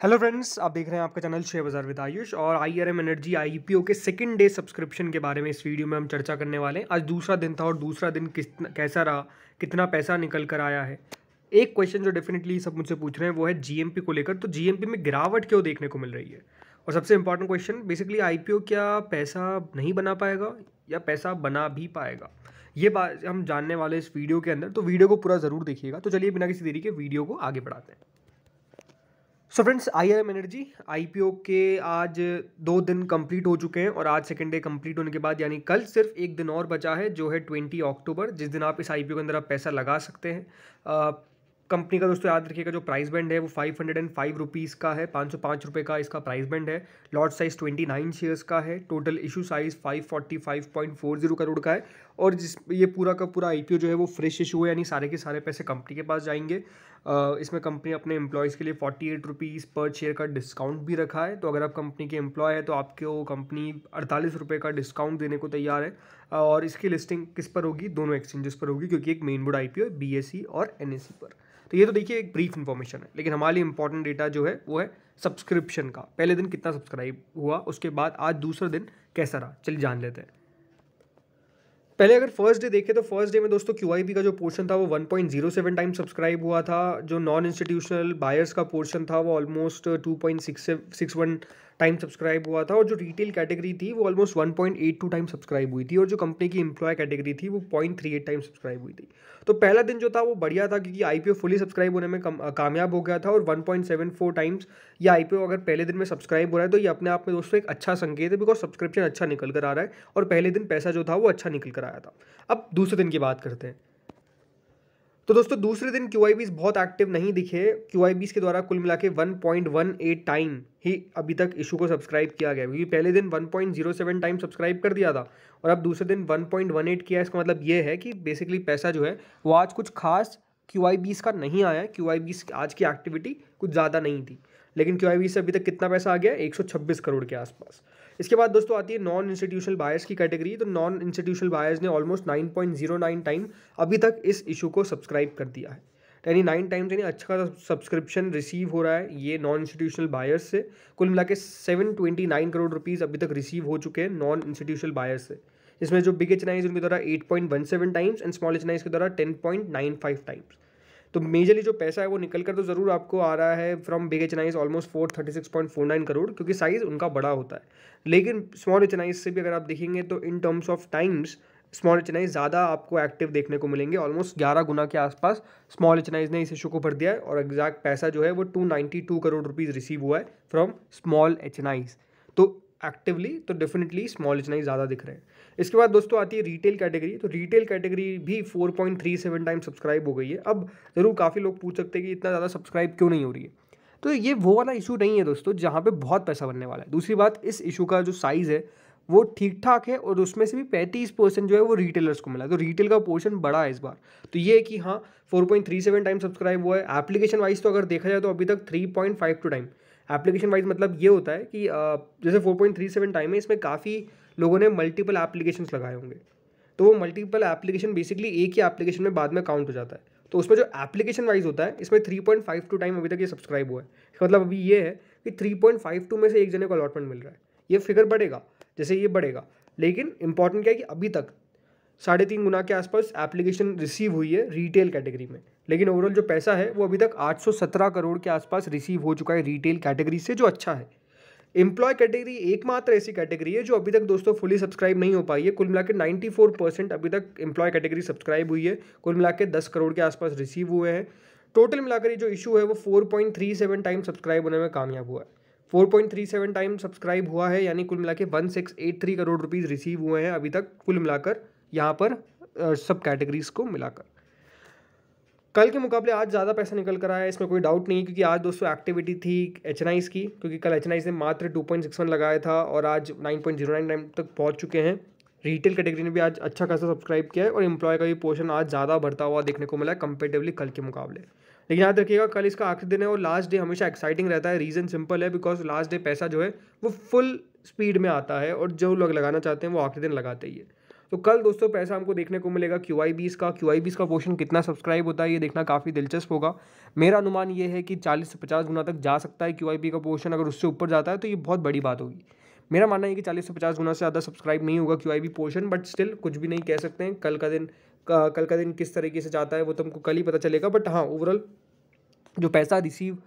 Hello friends, आप देख रहे हैं आपका चैनल शेयर बाज़ार विद आयुष और I R M energy I P O के सेकेंड डे सब्सक्रिप्शन के बारे में इस वीडियो में हम चर्चा करने वाले हैं। आज दूसरा दिन था और दूसरा दिन किस कैसा रहा, कितना पैसा निकल कर आया है? एक क्वेश्चन जो डेफिनेटली सब मुझसे पूछ रहे हैं, वो है जीएमपी को लेकर। तो जीएमपी में गिरावट क्यों देखने को मिल रही है? और सबसे इंपॉर्टेंट क्वेश्चन बेसिकली आईपीओ क्या पैसा नहीं बना पाएगा या पैसा बना भी पाएगा? ये बात हम जानने वाले इस वीडियो के अंदर तो वीडियो को पूरा ज़रूर देखिएगा। तो चलिए बिना किसी देरी के वीडियो को आगे बढ़ाते हैं। So friends I R M energy I P O के आज दो दिन कंप्लीट हो चुके हैं और आज सेकेंड डे कंप्लीट होने के बाद, यानी कल सिर्फ़ एक दिन और बचा है, जो है ट्वेंटी अक्टूबर जिस दिन आप इस आई पी ओ के अंदर आप पैसा लगा सकते हैं। कंपनी का दोस्तों याद रखिएगा, जो प्राइस बैंड है, वो five hundred and five rupees का है, पाँच सौ पाँच रुपये का इसका प्राइस बैंड है। Lot size twenty nine shares का है total issue size five forty five point four zero crore का है। और जिस ये पूरा का पूरा आईपीओ जो है वो फ्रेश इशू है, यानी सारे के सारे पैसे कंपनी के पास जाएँगे। इसमें कंपनी अपने एम्प्लॉयज़ के लिए फोर्टी एट रुपीज़ पर शेयर का डिस्काउंट भी रखा है। तो अगर आप कंपनी के एम्प्लॉय है तो आपको कंपनी अड़तालीस रुपये का डिस्काउंट देने को तैयार है। और इसकी लिस्टिंग किस पर होगी? दोनों एक्सचेंजेस पर होगी, क्योंकि एक मेन बोर्ड आईपीओ है बीएससी और एन पर। तो ये तो देखिए एक ब्रीफ इन्फॉर्मेशन है, लेकिन हमारे लिए इंपॉर्टेंट डेटा जो है, वो है सब्सक्रिप्शन का। पहले दिन कितना सब्सक्राइब हुआ, उसके बाद आज दूसरा दिन कैसा रहा? चलिए जान लेते हैं। पहले अगर फ़र्स्ट डे देखें तो फ़र्स्ट डे में दोस्तों क्यूआईपी का जो पोर्शन था वो 1.07 टाइम सब्सक्राइब हुआ था, जो नॉन इंस्टीट्यूशनल बायर्स का पोर्शन था वो ऑलमोस्ट 2.61 टाइम सब्सक्राइब हुआ था और जो रिटेल कैटेगरी थी, वो ऑलमोस्ट 1.82 टाइम सब्सक्राइब हुई थी और जो कंपनी की एम्प्लॉय कैटेगरी थी, वो 0.38 टाइम सब्सक्राइब हुई थी। तो पहला दिन जो था, वो बढ़िया था क्योंकि आईपीओ फुली सब्सक्राइब होने में कामयाब हो गया था और 1.74 टाइम्स या आई अगर पहले दिन में सब्सक्राइब हो रहा है तो ये अपने आप में दोस्तों एक अच्छा संकेत है बिकॉज़ सब्सक्रिप्शन अच्छा निकल कर आ रहा है और पहले दिन पैसा जो था, वो अच्छा निकल कर आया था। अब दूसरे दिन की बात करते हैं। तो दोस्तों, दूसरे दिन क्यू आई बहुत एक्टिव नहीं दिखे। क्यू आई के द्वारा कुल मिला के वन टाइम ही अभी तक इशू को सब्सक्राइब किया गया क्योंकि पहले दिन one point zero seven time subscribe कर दिया था और अब दूसरे दिन वन पॉइंट वन एट किया इसका मतलब ये है कि बेसिकली पैसा जो है, वो आज कुछ खास क्यू आई का नहीं आया क्यू आज की एक्टिविटी कुछ ज़्यादा नहीं थी। लेकिन क्यू आई से अभी तक कितना पैसा आ गया एक सौ छब्बीस करोड़ के आसपास। इसके बाद दोस्तों आती है नॉन इंस्टीट्यूशनल बायर्स की कैटेगरी तो नॉन इंस्टीट्यूशनल बायर्स ने almost nine point zero nine time अभी तक इस इशू को सब्सक्राइब कर दिया है। यानी नाइन टाइम्स यानी अच्छा खासा सब्सक्रिप्शन रिसीव हो रहा है ये नॉन इंस्टीट्यूशनल बायर्स से। कुल मिला के seven twenty nine crore rupees अभी तक रिसीव हो चुके हैं नॉन इंस्टीट्यूशनल बायर्स से। इसमें जो बिग एच उनके द्वारा eight point one seven times and small H के द्वारा ten point nine five times तो मेजरली जो पैसा है वो निकल कर तो ज़रूर आपको आ रहा है from big H almost four thirty six point four nine crore क्योंकि साइज़ उनका बड़ा होता है। लेकिन स्मॉल एच से भी अगर आप देखेंगे तो in terms of times small H ज़्यादा आपको एक्टिव देखने को मिलेंगे। ऑलमोस्ट ग्यारह गुना के आसपास स्मॉल एच ने इस इशू को भर दिया है और एग्जैक्ट पैसा जो है वो two ninety two crore rupees receive हुआ है फ्रॉम स्मॉल एच तो एक्टिवली तो डेफिनेटली स्मॉल एच ज़्यादा दिख रहे हैं। इसके बाद दोस्तों आती है रिटेल कैटेगरी तो रिटेल कैटेगरी भी 4.37 टाइम सब्सक्राइब हो गई है। अब ज़रूर काफ़ी लोग पूछ सकते हैं कि इतना ज़्यादा सब्सक्राइब क्यों नहीं हो रही है? तो ये वो वाला इशू नहीं है दोस्तों, जहाँ पे बहुत पैसा बनने वाला है। दूसरी बात, इस इशू का जो साइज़ है, वो ठीक ठाक है और उसमें से भी पैंतीस परसेंट जो है वो रिटेलर्स को मिला तो रिटेल का पोर्शन बड़ा है इस बार। तो ये है कि हाँ four point three seven time subscribe हुआ है। एप्लीकेशन वाइज तो अगर देखा जाए तो अभी तक three point five two time application wise मतलब ये होता है कि जैसे four point three seven time है, इसमें काफ़ी लोगों ने मल्टीपल एप्लीकेशन लगाए होंगे। तो वो मल्टीपल एप्लीकेशन बेसिकली एक ही एप्लीकेशन में बाद में काउंट हो जाता है। तो उसमें जो एप्लीकेशन वाइज होता है, इसमें three point five two time अभी तक ये सब्सक्राइब हुआ है। मतलब अभी ये है कि थ्री पॉइंट फाइव टू में से एक जने को अलॉटमेंट मिल रहा है। ये फिगर बढ़ेगा, जैसे ये बढ़ेगा। लेकिन इंपॉर्टेंट क्या है कि अभी तक साढ़े तीन गुना के आसपास एप्लीकेशन रिसीव हुई है रिटेल कैटेगरी में। लेकिन ओवरऑल जो पैसा है, वो अभी तक 817 करोड़ के आसपास रिसीव हो चुका है रिटेल कैटेगरी से, जो अच्छा है। एम्प्लॉय कैटेगरी एकमात्र ऐसी कैटेगरी है, जो अभी तक दोस्तों फुली सब्सक्राइब नहीं हो पाई है। कुल मिला के नाइन्टी फोर परसेंट अभी तक एम्प्लॉय कैटेगरी सब्सक्राइब हुई है। कुल मिला के दस करोड़ के आसपास रिसीव हुए हैं। टोटल मिलाकर ये जो इशू है, वो four point three seven time subscribe होने में कामयाब हुआ है। Four point three seven time subscribe हुआ है, यानी कुल मिला के one six eight three crore rupees receive हुए हैं अभी तक। कुल मिलाकर यहाँ पर सब कैटेगरीज को मिलाकर। कल के मुकाबले आज ज़्यादा पैसा निकल कर आया इसमें कोई डाउट नहीं क्योंकि आज दोस्तों एक्टिविटी थी एच की, क्योंकि कल एच ने मात्र टू पॉइंट सिक्स वन लगाया था और आज nine point zero nine time तक पहुँच चुके हैं। रिटेल कैटेगरी ने भी आज अच्छा खासा सब्सक्राइब किया है और एम्प्लॉय का भी पोर्शन आज ज़्यादा बढ़ता हुआ देखने को मिला है कंपेरेटिवली कल के मुकाबले। लेकिन याद रखिएगा, कल इसका आखिरी दिन है और लास्ट डे हमेशा एक्साइटिंग रहता है। रीज़न सिंपल है बिकॉज़ लास्ट डे पैसा जो है, वो फुल स्पीड में आता है और जो लोग लगाना चाहते हैं, वो आखिरी दिन लगाते ही है। तो कल दोस्तों पैसा हमको देखने को मिलेगा क्यू आई बीस का। क्यू आई बीस का पोर्शन कितना सब्सक्राइब होता है, ये देखना काफ़ी दिलचस्प होगा। मेरा अनुमान ये है कि चालीस से पचास गुना तक जा सकता है क्यू आई बी का पोर्शन अगर उससे ऊपर जाता है तो ये बहुत बड़ी बात होगी। मेरा मानना है कि चालीस से पचास गुना से ज़्यादा सब्सक्राइब नहीं होगा Q I B portion but still कुछ भी नहीं कह सकते हैं। कल का दिन कल का दिन किस तरीके से जाता है, वो तुमको कल ही पता चलेगा। बट हाँ ओवरऑल जो पैसा रिसीव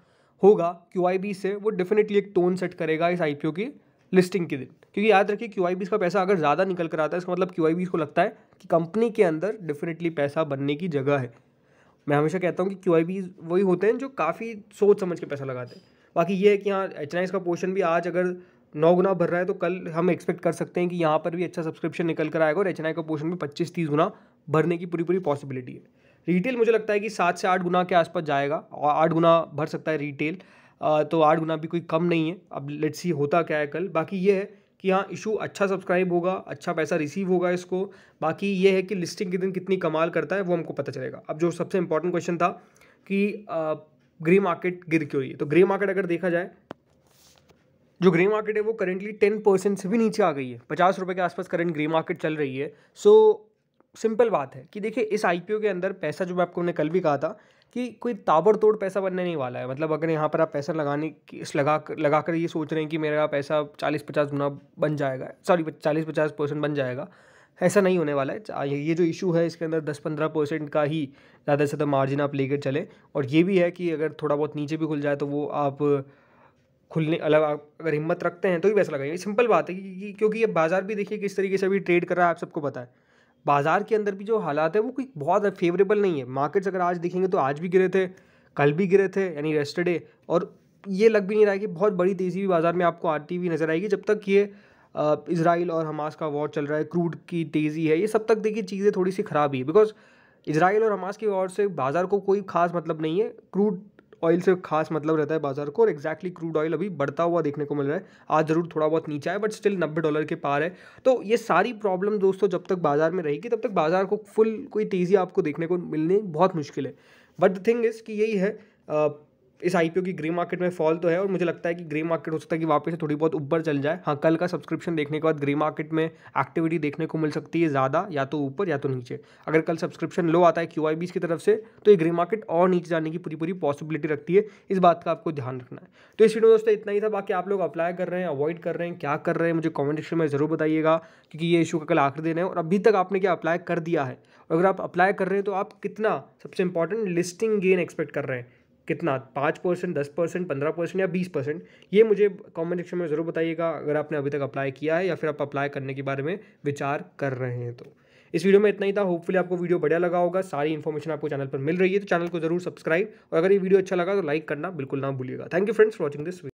होगा क्यू आई बी से, वो डेफिनेटली एक टोन सेट करेगा इस आई पी ओ की। लिस्टिंग के दिन। क्योंकि याद रखिए क्यू आई का पैसा अगर ज़्यादा निकल कर आता है, इसका मतलब क्यू आई को लगता है कि कंपनी के अंदर डेफिनेटली पैसा बनने की जगह है। मैं हमेशा कहता हूँ कि क्यू वही होते हैं जो काफ़ी सोच समझ के पैसा लगाते हैं। बाकी ये है कि यहाँ एच का पोर्शन भी आज अगर नौ गुना भर रहा है तो कल हम एक्सपेक्ट कर सकते हैं कि यहाँ पर भी अच्छा सब्सक्रिप्शन निकल कर आएगा और एचएनआई का पोर्शन भी पच्चीस तीस गुना भरने की पूरी पूरी पॉसिबिलिटी है। रिटेल मुझे लगता है कि सात से आठ गुना के आसपास जाएगा और आठ गुना भर सकता है रिटेल तो आठ गुना भी कोई कम नहीं है। अब लेट्स सी होता क्या है कल। बाकी ये है कि हाँ इशू अच्छा सब्सक्राइब होगा अच्छा पैसा रिसीव होगा इसको। बाकी ये है कि लिस्टिंग के दिन कितनी कमाल करता है, वो हमको पता चलेगा। अब जो सबसे इंपॉर्टेंट क्वेश्चन था कि ग्रे मार्केट गिर क्यों रही है? तो ग्रे मार्केट अगर देखा जाए, जो ग्रे मार्केट है वो करेंटली टेन परसेंट से भी नीचे आ गई है। पचास रुपये के आसपास करंट ग्रे मार्केट चल रही है। सो सिंपल बात है कि देखिए, इस आईपीओ के अंदर पैसा जो मैं आपको ने कल भी कहा था कि कोई ताबड़तोड़ पैसा बनने नहीं वाला है। मतलब अगर यहाँ पर आप पैसा लगाने की, लगा कर लगा कर ये सोच रहे हैं कि मेरा पैसा चालीस पचास गुना बन जाएगा, सॉरी चालीस पचास परसेंट बन जाएगा, ऐसा नहीं होने वाला है। ये जो इशू है, इसके अंदर दस पंद्रह परसेंट का ही ज़्यादा से ज़्यादा मार्जिन आप लेकर चले। और ये भी है कि अगर थोड़ा बहुत नीचे भी खुल जाए तो वो आप खुलने, अलग अगर हिम्मत रखते हैं तो ही पैसा लगाइए। सिंपल बात है क्योंकि ये बाज़ार भी देखिए किस तरीके से अभी ट्रेड कर रहा है, आप सबको पता है। बाज़ार के अंदर भी जो हालात है, वो कोई बहुत फेवरेबल नहीं है। मार्केट्स अगर आज दिखेंगे तो आज भी गिरे थे, कल भी गिरे थे, यानी रेस्टरडे और ये लग भी नहीं रहा है कि बहुत बड़ी तेज़ी भी बाज़ार में आपको आती हुई नज़र आएगी, जब तक ये इसराइल और हमास का वॉर चल रहा है क्रूड की तेज़ी है, ये सब तक देखिए चीज़ें थोड़ी सी ख़राब ही है। बिकॉज़ इसराइल और हमास की वॉर से बाज़ार को कोई खास मतलब नहीं है। क्रूड ऑयल से खास मतलब रहता है बाज़ार को और एक्जैक्टली क्रूड ऑयल अभी बढ़ता हुआ देखने को मिल रहा है। आज ज़रूर थोड़ा बहुत नीचा है बट स्टिल नब्बे डॉलर के पार है। तो ये सारी प्रॉब्लम दोस्तों जब तक बाज़ार में रहेगी, तब तक बाज़ार को फुल कोई तेज़ी आपको देखने को मिलनी बहुत मुश्किल है। बट द थिंग इज़ कि यही है इस आईपीओ की ग्रे मार्केट में फॉल तो है और मुझे लगता है कि ग्रे मार्केट हो सकता है कि वापस से थोड़ी बहुत ऊपर चल जाए। हाँ कल का सब्सक्रिप्शन देखने के बाद ग्रे मार्केट में एक्टिविटी देखने को मिल सकती है ज़्यादा या तो ऊपर या तो नीचे। अगर कल सब्सक्रिप्शन लो आता है क्यू की तरफ़ से तो ये ग्रे मार्केट और नीचे जाने की पूरी पूरी पॉसिबिलिटी रखती है। इस बात का आपको ध्यान रखना है। तो इस वीडियो दोस्तों इतना ही था। बाकी आप लोग अप्लाई कर रहे हैं अवॉइड कर रहे हैं, क्या कर रहे हैं, मुझे कॉमेंट सेक्शन में ज़रूर बताइएगा, क्योंकि ये इशू का कल आखिर दिन है और अभी तक आपने क्या अप्लाई कर दिया है? अगर आप अप्लाई कर रहे हैं तो आप कितना सबसे इंपॉर्टेंट लिस्टिंग गेन एक्सपेक्ट कर रहे हैं? कितना? पाँच परसेंट, दस परसेंट, पंद्रह परसेंट या बीस परसेंट? ये मुझे कमेंट सेक्शन में ज़रूर बताइएगा अगर आपने अभी तक अप्लाई किया है या फिर आप अप्लाई करने के बारे में विचार कर रहे हैं तो। इस वीडियो में इतना ही था। होपफुली आपको वीडियो बढ़िया लगा होगा। सारी इन्फॉर्मेशन आपको चैनल पर मिल रही है तो चैनल को ज़रूर सब्सक्राइब और अगर ये वीडियो अच्छा लगा तो लाइक करना बिल्कुल ना भूलिएगा। Thank you friends for watching this